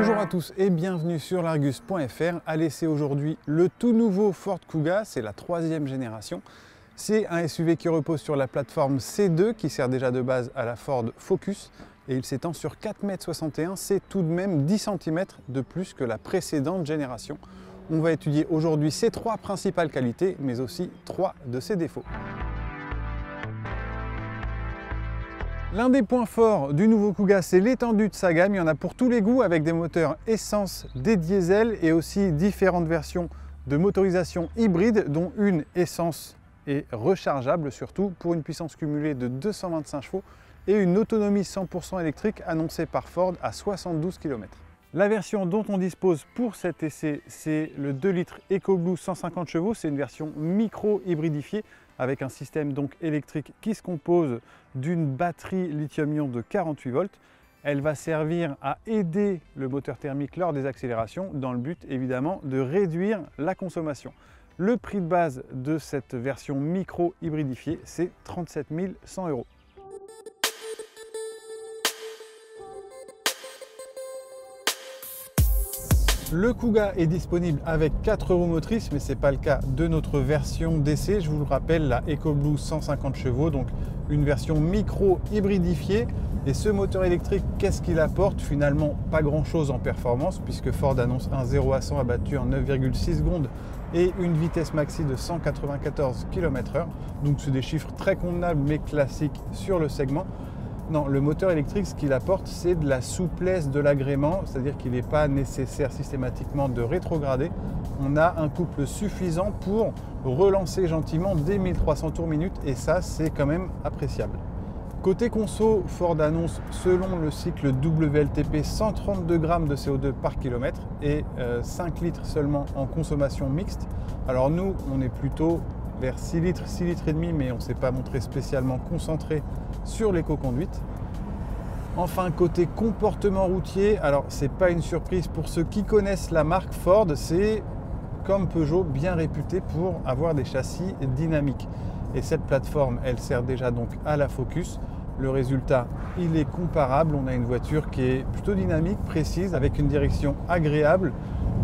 Bonjour à tous et bienvenue sur l'Argus.fr. À laisser aujourd'hui le tout nouveau Ford Kuga, c'est la troisième génération. C'est un SUV qui repose sur la plateforme C2 qui sert déjà de base à la Ford Focus et il s'étend sur 4,61 m, c'est tout de même 10 cm de plus que la précédente génération. On va étudier aujourd'hui ses trois principales qualités, mais aussi trois de ses défauts. L'un des points forts du nouveau Kuga, c'est l'étendue de sa gamme. Il y en a pour tous les goûts avec des moteurs essence, des diesels et aussi différentes versions de motorisation hybride, dont une essence et rechargeable surtout pour une puissance cumulée de 225 chevaux et une autonomie 100% électrique annoncée par Ford à 72 km. La version dont on dispose pour cet essai, c'est le 2 litres EcoBlue 150 chevaux. C'est une version micro-hybridifiée avec un système donc électrique qui se compose d'une batterie lithium-ion de 48 volts. Elle va servir à aider le moteur thermique lors des accélérations dans le but évidemment de réduire la consommation. Le prix de base de cette version micro hybridifiée, c'est 37 100 euros. Le Kuga est disponible avec 4 roues motrices, mais ce n'est pas le cas de notre version d'essai. Je vous le rappelle, la EcoBlue 150 chevaux, donc une version micro hybridifiée. Et ce moteur électrique, qu'est-ce qu'il apporte? Finalement, pas grand-chose en performance, puisque Ford annonce un 0 à 100 abattu en 9,6 secondes et une vitesse maxi de 194 km/h. Donc c'est des chiffres très convenables, mais classiques sur le segment. Non, le moteur électrique, ce qu'il apporte, c'est de la souplesse de l'agrément, c'est-à-dire qu'il n'est pas nécessaire systématiquement de rétrograder. On a un couple suffisant pour relancer gentiment dès 1300 tours minute et ça, c'est quand même appréciable. Côté conso, Ford annonce selon le cycle WLTP 132 grammes de CO2 par kilomètre et 5 euh, litres seulement en consommation mixte. Alors nous, on est plutôt vers 6 litres, 6 litres et demi, mais on ne s'est pas montré spécialement concentré sur l'éco-conduite. Enfin, côté comportement routier, alors c'est pas une surprise pour ceux qui connaissent la marque Ford, c'est comme Peugeot bien réputé pour avoir des châssis dynamiques. Et cette plateforme, elle sert déjà donc à la Focus. Le résultat, il est comparable. On a une voiture qui est plutôt dynamique, précise, avec une direction agréable,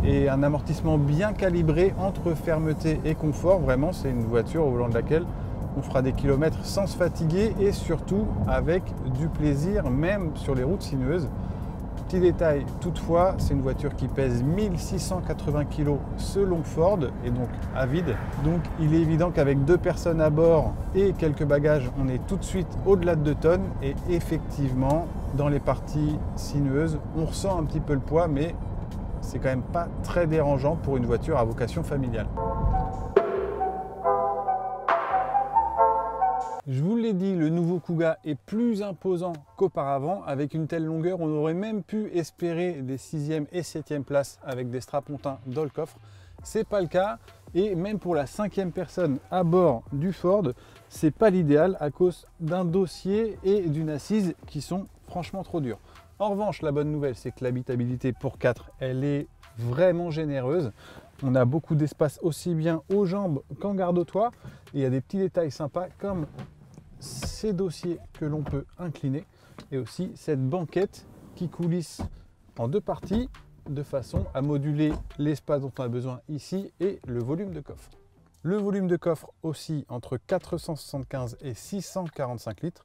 et un amortissement bien calibré entre fermeté et confort. Vraiment, c'est une voiture au volant de laquelle on fera des kilomètres sans se fatiguer et surtout avec du plaisir, même sur les routes sinueuses. Petit détail, toutefois, c'est une voiture qui pèse 1680 kg selon Ford et donc à vide. Donc il est évident qu'avec deux personnes à bord et quelques bagages, on est tout de suite au-delà de 2 tonnes. Et effectivement, dans les parties sinueuses, on ressent un petit peu le poids, mais c'est quand même pas très dérangeant pour une voiture à vocation familiale. Je vous l'ai dit, le nouveau Kuga est plus imposant qu'auparavant. Avec une telle longueur, on aurait même pu espérer des 6e et 7e places avec des strapontins dans le coffre. C'est pas le cas. Et même pour la cinquième personne à bord du Ford, c'est pas l'idéal à cause d'un dossier et d'une assise qui sont franchement trop durs. En revanche, la bonne nouvelle, c'est que l'habitabilité pour 4, elle est vraiment généreuse. On a beaucoup d'espace aussi bien aux jambes qu'en garde au toit. il y a des petits détails sympas comme ces dossiers que l'on peut incliner et aussi cette banquette qui coulisse en deux parties de façon à moduler l'espace dont on a besoin ici et le volume de coffre. Le volume de coffre aussi entre 475 et 645 litres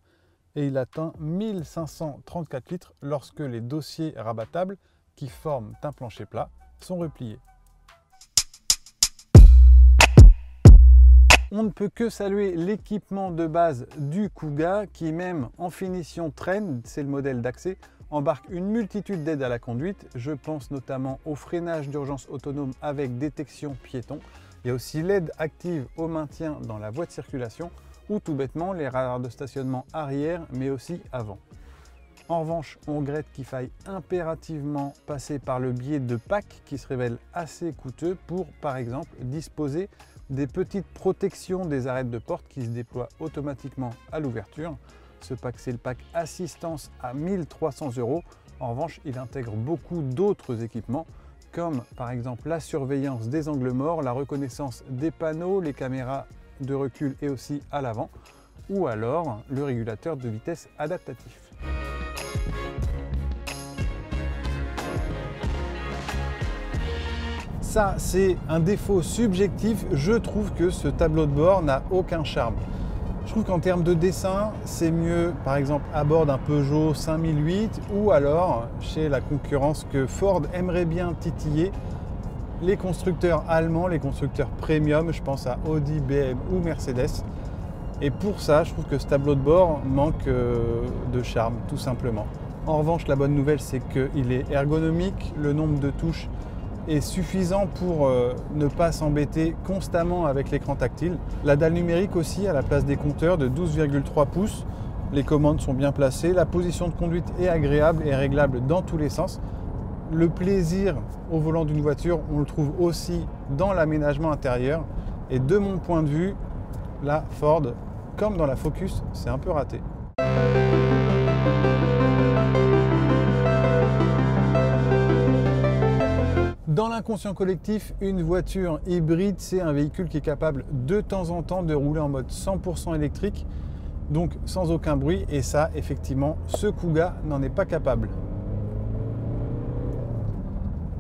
et il atteint 1534 litres lorsque les dossiers rabattables qui forment un plancher plat sont repliés. On ne peut que saluer l'équipement de base du Kuga qui même en finition traîne, c'est le modèle d'accès, embarque une multitude d'aides à la conduite. Je pense notamment au freinage d'urgence autonome avec détection piéton. Il y a aussi l'aide active au maintien dans la voie de circulation ou tout bêtement les radars de stationnement arrière mais aussi avant. En revanche, on regrette qu'il faille impérativement passer par le biais de packs qui se révèlent assez coûteux pour, par exemple, disposer des petites protections des arêtes de porte qui se déploient automatiquement à l'ouverture. Ce pack, c'est le pack assistance à 1300 euros. En revanche, il intègre beaucoup d'autres équipements comme par exemple la surveillance des angles morts, la reconnaissance des panneaux, les caméras de recul et aussi à l'avant, ou alors le régulateur de vitesse adaptatif. Ça, c'est un défaut subjectif. Je trouve que ce tableau de bord n'a aucun charme. Je trouve qu'en termes de dessin, c'est mieux, par exemple, à bord d'un Peugeot 5008 ou alors chez la concurrence que Ford aimerait bien titiller, les constructeurs allemands, les constructeurs premium, je pense à Audi, BM ou Mercedes. Et pour ça, je trouve que ce tableau de bord manque euh, de charme, tout simplement. En revanche, la bonne nouvelle, c'est qu'il est ergonomique, le nombre de touches est suffisant pour euh, ne pas s'embêter constamment avec l'écran tactile. La dalle numérique aussi à la place des compteurs de 12,3 pouces. Les commandes sont bien placées, la position de conduite est agréable et réglable dans tous les sens. Le plaisir au volant d'une voiture, on le trouve aussi dans l'aménagement intérieur. Et de mon point de vue, la Ford, comme dans la Focus, c'est un peu raté. Dans l'inconscient collectif, une voiture hybride, c'est un véhicule qui est capable de temps en temps de rouler en mode 100% électrique, donc sans aucun bruit. Et ça, effectivement, ce Kuga n'en est pas capable.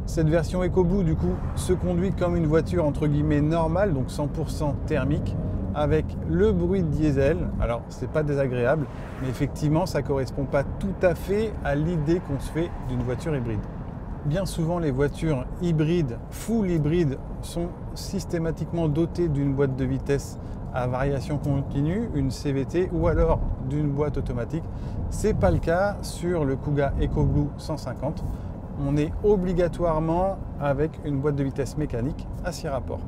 Cette version EcoBlue, du coup, se conduit comme une voiture entre guillemets normale, donc 100% thermique, avec le bruit de diesel. Alors, c'est pas désagréable, mais effectivement, ça correspond pas tout à fait à l'idée qu'on se fait d'une voiture hybride. Bien souvent, les voitures hybrides, full hybrides, sont systématiquement dotées d'une boîte de vitesse à variation continue, une CVT ou alors d'une boîte automatique. C'est pas le cas sur le Kuga EcoBlue 150. On est obligatoirement avec une boîte de vitesse mécanique à 6 rapports.